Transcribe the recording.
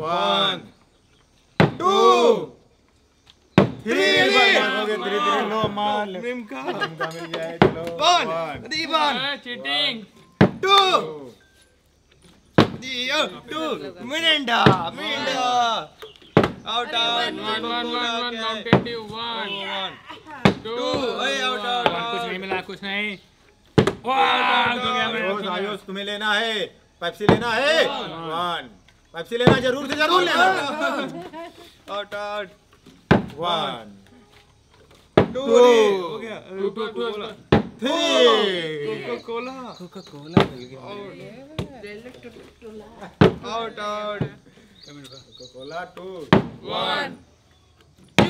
One two three three three लो माल निमका निमका मिल जाए चलो one one cheating two two Mirinda Mirinda out out one one one one mountain dew one two two अरे out out कुछ नहीं मिला कुछ नहीं वाह हो गया मेरा तुम्हें लेना है पेप्सी लेना है वन पेप्सी लेना ज़रूर से ज़रूर लेना। आउट आउट वन टू हो गया। Two two two three coca cola coca cola मिल गया out out cola two one two